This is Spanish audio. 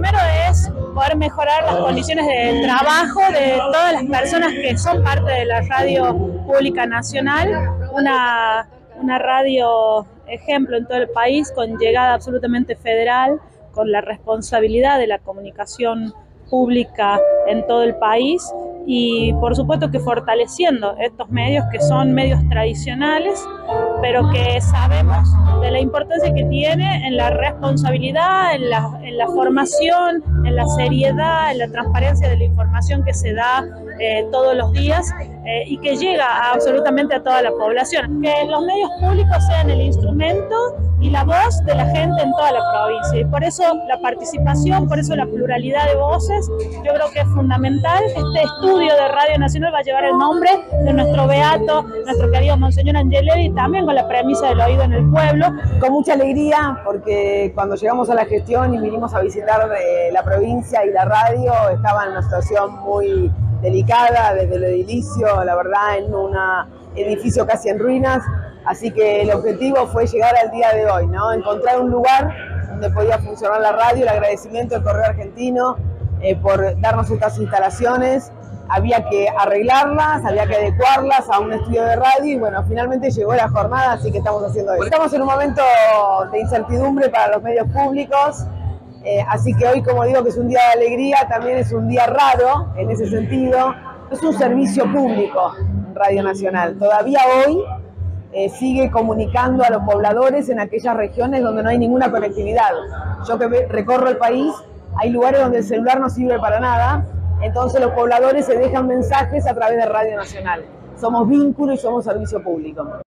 primero es poder mejorar las condiciones de trabajo de todas las personas que son parte de la radio pública nacional, una, una radio ejemplo en todo el país con llegada absolutamente federal, con la responsabilidad de la comunicación pública en todo el país y por supuesto que fortaleciendo estos medios que son medios tradicionales, pero que sabemos de la importancia que tiene en la responsabilidad, en la, en la formación, en la seriedad, en la transparencia de la información que se da eh, todos los días eh, y que llega absolutamente a toda la población. Que los medios públicos sean el instrumento y la voz de la gente en toda la provincia. Y por eso la participación, por eso la pluralidad de voces, yo creo que es fundamental. Este estudio de Radio Nacional va a llevar el nombre de nuestro beato, nuestro querido Monseñor Angelevi, también con la premisa del oído en el pueblo. Con mucha alegría, porque cuando llegamos a la gestión y vinimos a visitar eh, la provincia y la radio, estaba en una situación muy delicada desde el edilicio, la verdad, en un edificio casi en ruinas Así que el objetivo fue llegar al día de hoy, ¿no? Encontrar un lugar donde podía funcionar la radio, el agradecimiento del Correo Argentino eh, por darnos estas instalaciones. Había que arreglarlas, había que adecuarlas a un estudio de radio y bueno, finalmente llegó la jornada, así que estamos haciendo eso. Estamos en un momento de incertidumbre para los medios públicos, eh, así que hoy, como digo que es un día de alegría, también es un día raro en ese sentido. Es un servicio público, Radio Nacional. Todavía hoy eh, sigue comunicando a los pobladores en aquellas regiones donde no hay ninguna conectividad. Yo que recorro el país, hay lugares donde el celular no sirve para nada, entonces los pobladores se dejan mensajes a través de Radio Nacional. Somos vínculo y somos servicio público.